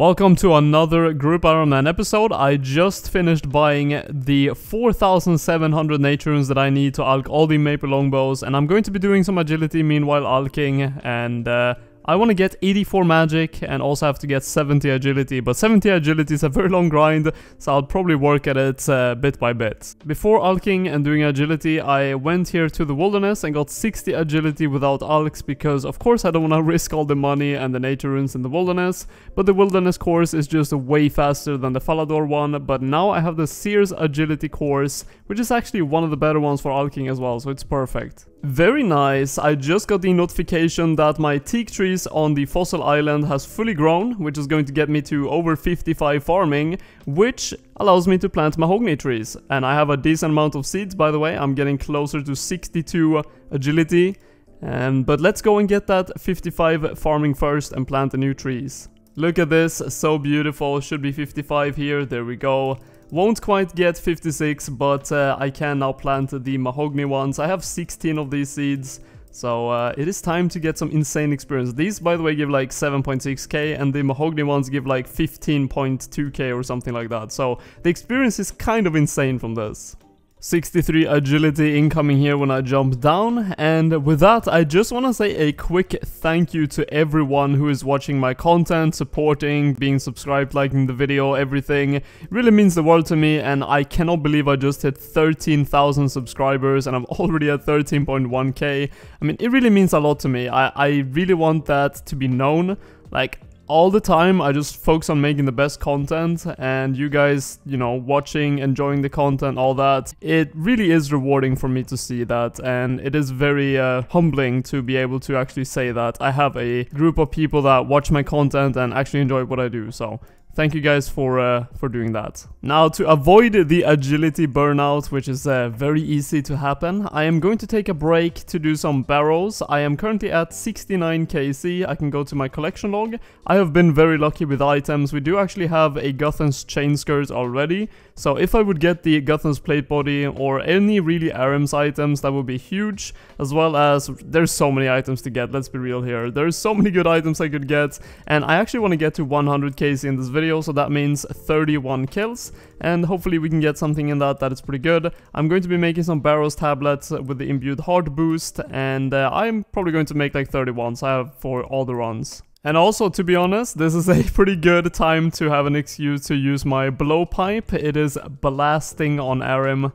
Welcome to another Group Iron Man episode. I just finished buying the 4700 nature runes that I need to alch all the maple longbows and I'm going to be doing some agility meanwhile alching, and uh, I want to get 84 magic and also have to get 70 agility, but 70 agility is a very long grind, so I'll probably work at it uh, bit by bit. Before alching and doing agility, I went here to the wilderness and got 60 agility without alchs because of course I don't want to risk all the money and the nature runes in the wilderness, but the wilderness course is just way faster than the Falador one, but now I have the Seers agility course, which is actually one of the better ones for alching as well, so it's perfect. Very nice, I just got the notification that my teak trees on the fossil island has fully grown, which is going to get me to over 55 farming, which allows me to plant mahogany trees. And I have a decent amount of seeds by the way, I'm getting closer to 62 agility. Um, but let's go and get that 55 farming first and plant the new trees. Look at this, so beautiful, should be 55 here, there we go. Won't quite get 56, but uh, I can now plant the mahogany ones. I have 16 of these seeds, so uh, it is time to get some insane experience. These, by the way, give like 7.6k, and the mahogany ones give like 15.2k or something like that. So the experience is kind of insane from this. 63 agility incoming here when I jump down and with that I just want to say a quick thank you to everyone who is watching my content, supporting, being subscribed, liking the video, everything. It really means the world to me and I cannot believe I just hit 13,000 subscribers and I'm already at 13.1k. I mean it really means a lot to me. I, I really want that to be known. Like all the time I just focus on making the best content and you guys, you know, watching, enjoying the content, all that. It really is rewarding for me to see that and it is very uh, humbling to be able to actually say that I have a group of people that watch my content and actually enjoy what I do. So Thank you guys for uh, for doing that. Now to avoid the agility burnout, which is uh, very easy to happen, I am going to take a break to do some barrows. I am currently at 69 KC. I can go to my collection log. I have been very lucky with items. We do actually have a Guthan's chain skirt already. So if I would get the Guthan's plate body or any really Ahrim's items, that would be huge. As well as there's so many items to get. Let's be real here. There's so many good items I could get, and I actually want to get to 100 KC in this video video, so that means 31 kills, and hopefully we can get something in that that is pretty good. I'm going to be making some barrows tablets with the imbued heart boost, and uh, I'm probably going to make like 31, so I have for all the runs. And also, to be honest, this is a pretty good time to have an excuse to use my blowpipe. It is blasting on Ahrim.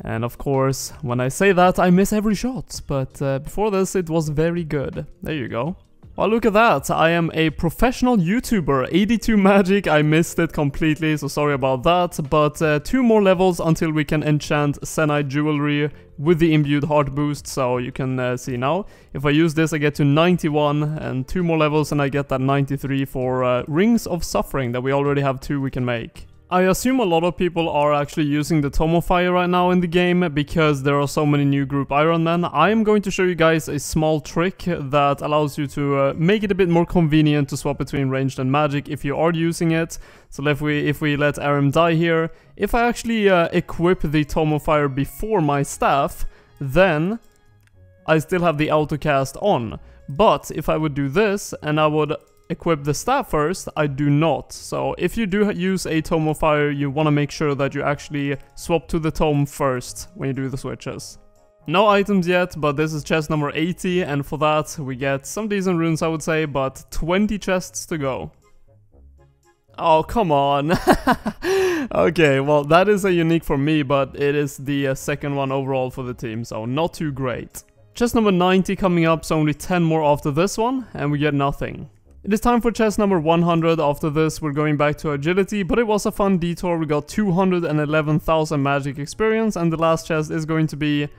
And of course, when I say that, I miss every shot. But uh, before this, it was very good. There you go. Well, look at that. I am a professional YouTuber. 82 magic, I missed it completely, so sorry about that. But uh, two more levels until we can enchant Zenyte jewelry with the imbued heart boost, so you can uh, see now. If I use this, I get to 91, and two more levels and I get that 93 for uh, Rings of Suffering that we already have two we can make. I assume a lot of people are actually using the Tome of Fire right now in the game because there are so many new group Iron Man. I am going to show you guys a small trick that allows you to uh, make it a bit more convenient to swap between ranged and magic if you are using it. So if we if we let Ahrim die here, if I actually uh, equip the Tome of Fire before my staff, then I still have the autocast on. But if I would do this and I would equip the staff first, I do not. So if you do use a Tome of Fire, you want to make sure that you actually swap to the Tome first when you do the switches. No items yet, but this is chest number 80, and for that we get some decent runes I would say, but 20 chests to go. Oh, come on. okay, well that is a unique for me, but it is the uh, second one overall for the team, so not too great. Chest number 90 coming up, so only 10 more after this one, and we get nothing. It is time for chest number 100. After this, we're going back to agility, but it was a fun detour. We got 211,000 magic experience, and the last chest is going to be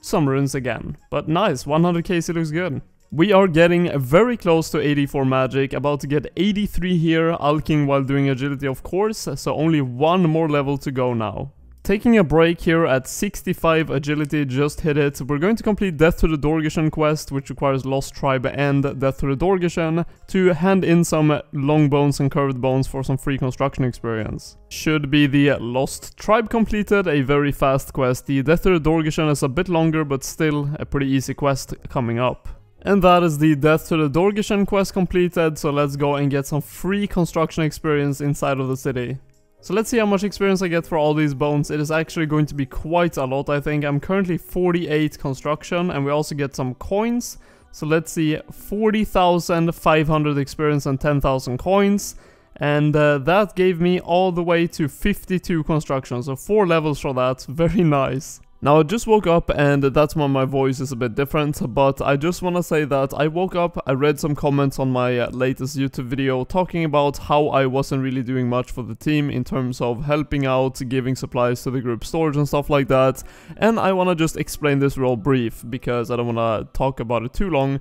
some runes again. But nice, 100k looks good. We are getting very close to 84 magic, about to get 83 here, alking while doing agility of course, so only one more level to go now. Taking a break here at 65 agility, just hit it. We're going to complete Death to the Dorgeshuun quest, which requires Lost Tribe and Death to the Dorgeshuun, to hand in some long bones and curved bones for some free construction experience. Should be the Lost Tribe completed, a very fast quest. The Death to the Dorgeshuun is a bit longer, but still a pretty easy quest coming up. And that is the Death to the Dorgeshuun quest completed, so let's go and get some free construction experience inside of the city. So let's see how much experience I get for all these bones. It is actually going to be quite a lot, I think. I'm currently 48 construction, and we also get some coins. So let's see, 40,500 experience and 10,000 coins. And uh, that gave me all the way to 52 construction, so 4 levels for that, very nice. Now I just woke up and that's why my voice is a bit different, but I just want to say that I woke up, I read some comments on my uh, latest YouTube video talking about how I wasn't really doing much for the team in terms of helping out, giving supplies to the group storage and stuff like that, and I want to just explain this real brief because I don't want to talk about it too long,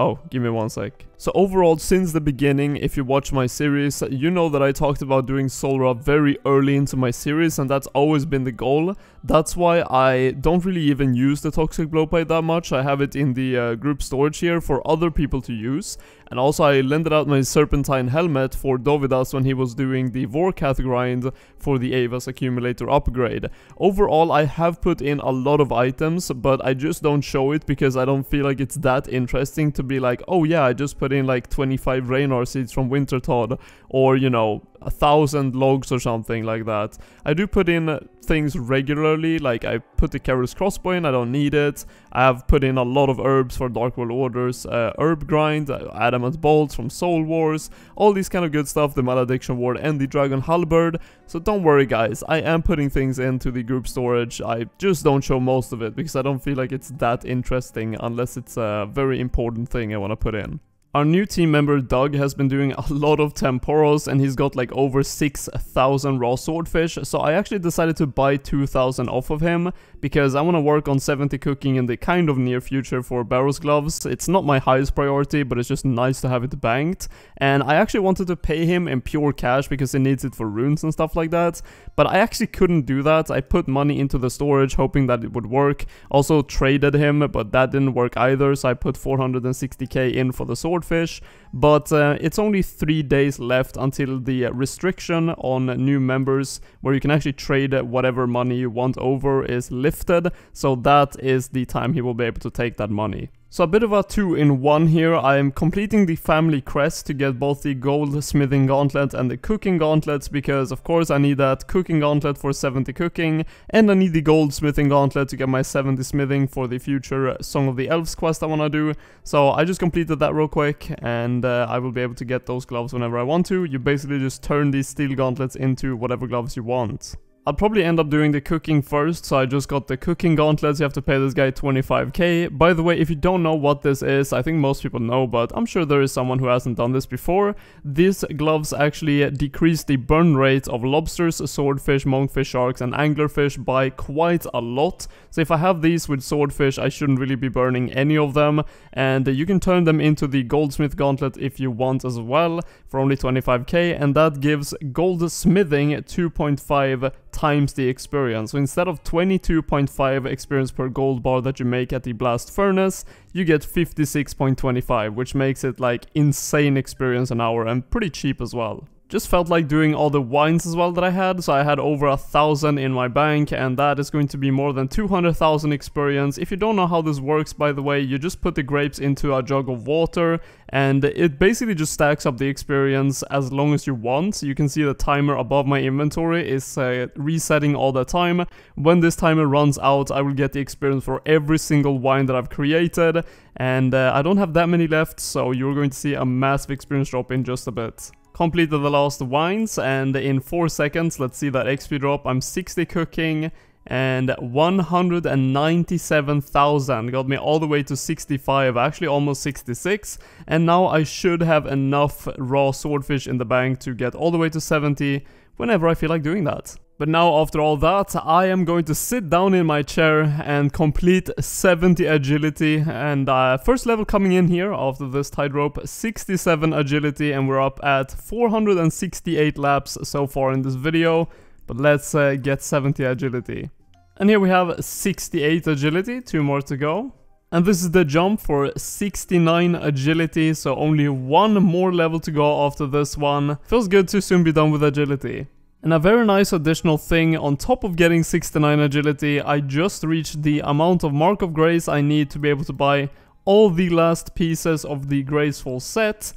Oh, give me one sec. So overall, since the beginning, if you watch my series, you know that I talked about doing Zulrah very early into my series and that's always been the goal. That's why I don't really even use the Toxic Blowpipe that much. I have it in the uh, group storage here for other people to use. And also I lended out my Serpentine helmet for Dovydas when he was doing the Vorkath grind for the Ava's accumulator upgrade. Overall, I have put in a lot of items, but I just don't show it because I don't feel like it's that interesting to be like, oh yeah, I just put in like 25 Ranarr seeds from Wintertodt, or you know, a thousand logs or something like that. I do put in things regularly, like I put the Karil's Crossbow in, I don't need it. I have put in a lot of herbs for Dark World Orders, uh, Herb Grind, uh, Adamant Bolts from Soul Wars, all these kind of good stuff, the Malediction Ward and the Dragon Halberd. So don't worry guys, I am putting things into the group storage, I just don't show most of it because I don't feel like it's that interesting unless it's a very important thing I want to put in. Our new team member Doug has been doing a lot of Tempoross and he's got like over 6,000 raw swordfish so I actually decided to buy 2,000 off of him because I want to work on 70 cooking in the kind of near future for Barrows gloves. It's not my highest priority but it's just nice to have it banked and I actually wanted to pay him in pure cash because he needs it for runes and stuff like that but I actually couldn't do that. I put money into the storage hoping that it would work. Also traded him but that didn't work either so I put 460k in for the sword swordfish, but uh, it's only three days left until the restriction on new members, where you can actually trade whatever money you want over, is lifted, so that is the time he will be able to take that money. So a bit of a two in one here, I am completing the family crest to get both the gold smithing gauntlet and the cooking gauntlets because of course I need that cooking gauntlet for 70 cooking and I need the gold smithing gauntlet to get my 70 smithing for the future Song of the Elves quest I want to do. So I just completed that real quick and uh, I will be able to get those gloves whenever I want to. You basically just turn these steel gauntlets into whatever gloves you want. I'll probably end up doing the cooking first, so I just got the cooking gauntlets, you have to pay this guy 25k. By the way, if you don't know what this is, I think most people know, but I'm sure there is someone who hasn't done this before. These gloves actually decrease the burn rate of lobsters, swordfish, monkfish, sharks, and anglerfish by quite a lot. So if I have these with swordfish, I shouldn't really be burning any of them, and you can turn them into the goldsmith gauntlet if you want as well, for only 25k, and that gives goldsmithing 2.5 times the experience. So instead of 22.5 experience per gold bar that you make at the blast furnace, you get 56.25, which makes it like insane experience an hour and pretty cheap as well just felt like doing all the wines as well that I had, so I had over a thousand in my bank, and that is going to be more than 200,000 experience. If you don't know how this works, by the way, you just put the grapes into a jug of water, and it basically just stacks up the experience as long as you want. So you can see the timer above my inventory is uh, resetting all the time. When this timer runs out, I will get the experience for every single wine that I've created, and uh, I don't have that many left, so you're going to see a massive experience drop in just a bit completed the last wines and in 4 seconds, let's see that XP drop, I'm 60 cooking and 197,000 got me all the way to 65, actually almost 66 and now I should have enough raw swordfish in the bank to get all the way to 70 whenever I feel like doing that. But now after all that, I am going to sit down in my chair and complete 70 agility and uh, first level coming in here after this tightrope, 67 agility and we're up at 468 laps so far in this video, but let's uh, get 70 agility. And here we have 68 agility, two more to go. And this is the jump for 69 agility, so only one more level to go after this one. Feels good to soon be done with agility. And a very nice additional thing, on top of getting 69 agility, I just reached the amount of Mark of Grace I need to be able to buy all the last pieces of the graceful set.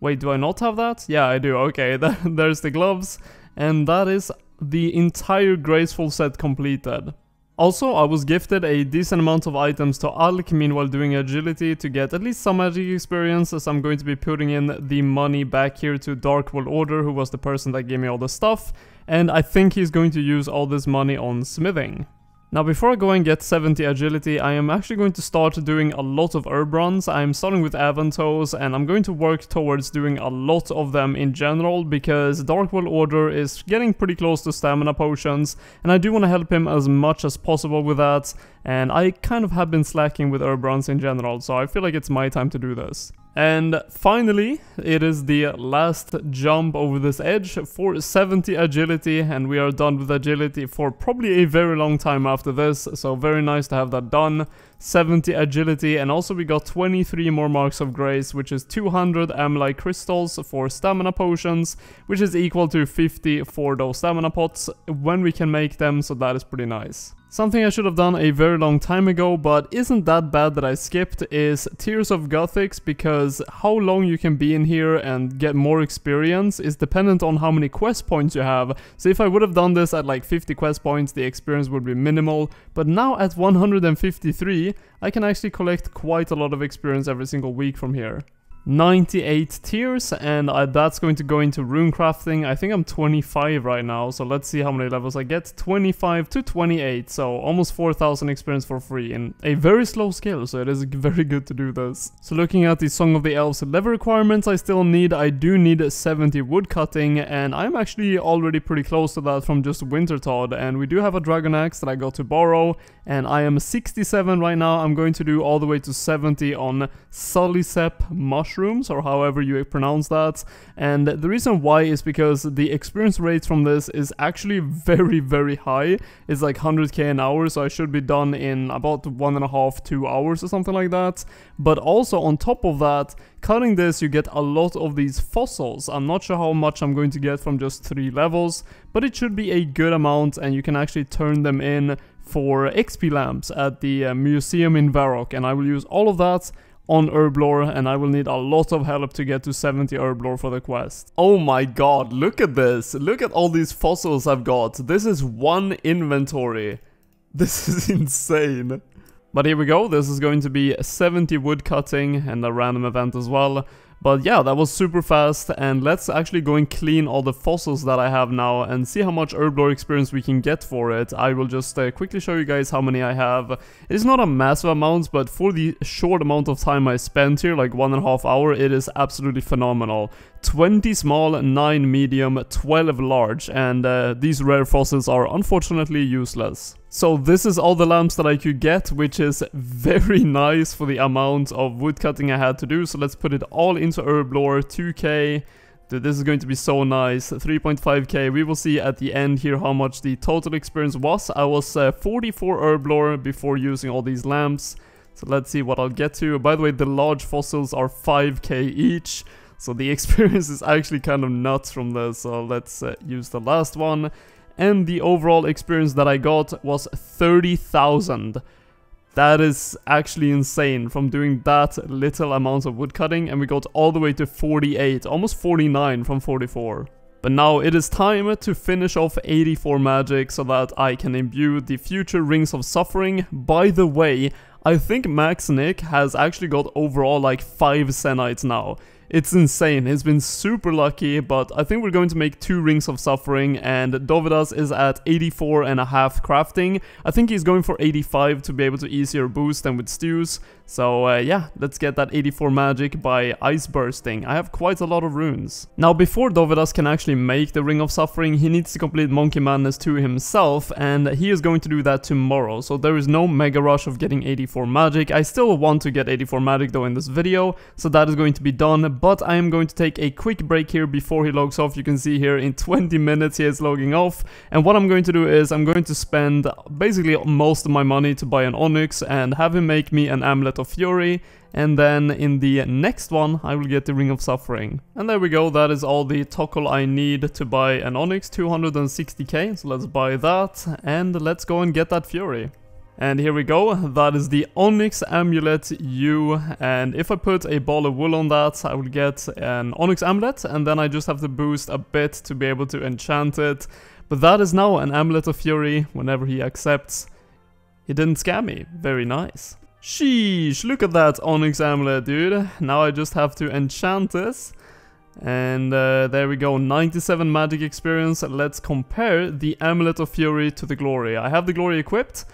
Wait, do I not have that? Yeah, I do. Okay, there's the gloves. And that is the entire graceful set completed. Also, I was gifted a decent amount of items to Alk meanwhile doing agility to get at least some magic experience as I'm going to be putting in the money back here to Dark World Order who was the person that gave me all the stuff and I think he's going to use all this money on smithing. Now before I go and get 70 agility, I am actually going to start doing a lot of herb runs. I'm starting with Avantoes and I'm going to work towards doing a lot of them in general because Dark World Order is getting pretty close to stamina potions and I do want to help him as much as possible with that and I kind of have been slacking with herb runs in general so I feel like it's my time to do this. And finally, it is the last jump over this edge for 70 agility and we are done with agility for probably a very long time after this, so very nice to have that done. 70 agility and also we got 23 more marks of grace which is 200 Amylase crystals for stamina potions which is equal to 50 for those stamina pots when we can make them so that is pretty nice. Something I should have done a very long time ago, but isn't that bad that I skipped, is Tears of Guthix, because how long you can be in here and get more experience is dependent on how many quest points you have. So if I would have done this at like 50 quest points, the experience would be minimal, but now at 153, I can actually collect quite a lot of experience every single week from here. 98 tiers, and uh, that's going to go into rune crafting. I think I'm 25 right now, so let's see how many levels I get. 25 to 28, so almost 4000 experience for free in a very slow skill, so it is very good to do this. So looking at the Song of the Elves level requirements I still need, I do need 70 wood cutting and I'm actually already pretty close to that from just Wintertodt, and we do have a dragon axe that I got to borrow and I am 67 right now. I'm going to do all the way to 70 on Sulliuscep mushrooms, or however you pronounce that. And the reason why is because the experience rate from this is actually very, very high. It's like 100k an hour, so I should be done in about one and a half, two hours or something like that. But also on top of that, cutting this you get a lot of these fossils. I'm not sure how much I'm going to get from just three levels, but it should be a good amount and you can actually turn them in for XP lamps at the uh, museum in Varrock and I will use all of that on Herblore and I will need a lot of help to get to 70 Herblore for the quest. Oh my god, look at this! Look at all these fossils I've got. This is one inventory. This is insane. But here we go, this is going to be 70 wood cutting and a random event as well. But yeah, that was super fast and let's actually go and clean all the fossils that I have now and see how much Herblore experience we can get for it. I will just uh, quickly show you guys how many I have. It's not a massive amount, but for the short amount of time I spent here, like one and a half hour, it is absolutely phenomenal. 20 small, 9 medium, 12 large, and uh, these rare fossils are unfortunately useless. So this is all the lamps that I could get, which is very nice for the amount of woodcutting I had to do. So let's put it all into Herblore, 2k. Dude, this is going to be so nice. 3.5k. We will see at the end here how much the total experience was. I was uh, 44 Herblore before using all these lamps. So let's see what I'll get to. By the way, the large fossils are 5k each. So the experience is actually kind of nuts from this, so let's uh, use the last one. And the overall experience that I got was 30,000. That is actually insane from doing that little amount of woodcutting and we got all the way to 48, almost 49 from 44. But now it is time to finish off 84 magic so that I can imbue the future Rings of Suffering. By the way, I think Max Nick has actually got overall like 5 Zenytes now. It's insane. He's been super lucky, but I think we're going to make two Rings of Suffering, and Dovydas is at 84 and a half crafting. I think he's going for 85 to be able to easier boost than with Stews. So uh, yeah, let's get that 84 magic by Ice Bursting. I have quite a lot of runes. Now before Dovydas can actually make the Ring of Suffering, he needs to complete Monkey Madness 2 himself, and he is going to do that tomorrow. So there is no mega rush of getting 84 magic. I still want to get 84 magic though in this video, so that is going to be done but I am going to take a quick break here before he logs off. You can see here in 20 minutes he is logging off. And what I'm going to do is I'm going to spend basically most of my money to buy an Onyx and have him make me an Amulet of Fury. And then in the next one, I will get the Ring of Suffering. And there we go, that is all the Tokkul I need to buy an Onyx, 260k. So let's buy that, and let's go and get that Fury. And here we go, that is the Onyx Amulet U, and if I put a ball of wool on that, I will get an Onyx Amulet, and then I just have to boost a bit to be able to enchant it. But that is now an Amulet of Fury, whenever he accepts. He didn't scam me, very nice. Sheesh, look at that Onyx Amulet, dude. Now I just have to enchant this. And uh, there we go, 97 magic experience. Let's compare the Amulet of Fury to the Glory. I have the Glory equipped,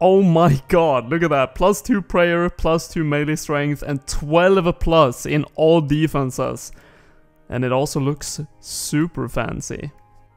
Oh my god, look at that. Plus 2 prayer, plus 2 melee strength, and 12 plus in all defenses. And it also looks super fancy.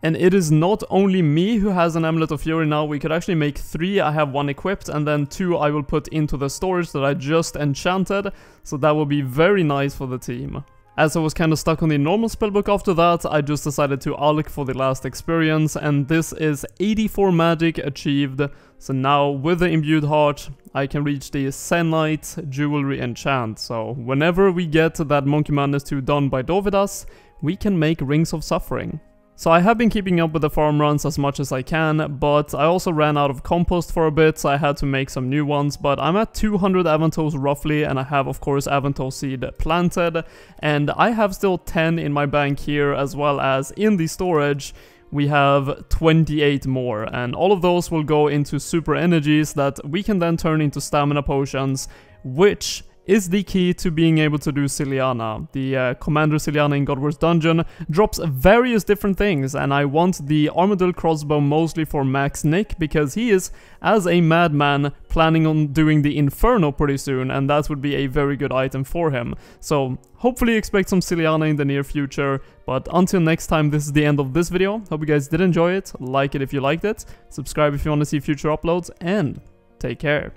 And it is not only me who has an Amulet of Fury. Now, we could actually make 3, I have 1 equipped, and then 2 I will put into the storage that I just enchanted, so that will be very nice for the team. As I was kinda stuck on the normal spellbook after that, I just decided to Alch for the last experience, and this is 84 magic achieved, so now with the Imbued Heart, I can reach the Zenyte Jewelry Enchant, so whenever we get that Monkey Madness 2 done by Dovydas, we can make Rings of Suffering. So I have been keeping up with the farm runs as much as I can, but I also ran out of compost for a bit, so I had to make some new ones, but I'm at 200 Avantoes roughly, and I have of course Avantos seed planted, and I have still 10 in my bank here, as well as in the storage, we have 28 more, and all of those will go into super energies that we can then turn into stamina potions, which is the key to being able to do Zilyana. The uh, Commander Zilyana in God Wars Dungeon drops various different things, and I want the Armadyl crossbow mostly for Max Nick, because he is, as a madman, planning on doing the Inferno pretty soon, and that would be a very good item for him. So hopefully expect some Zilyana in the near future, but until next time, this is the end of this video. Hope you guys did enjoy it, like it if you liked it, subscribe if you want to see future uploads, and take care.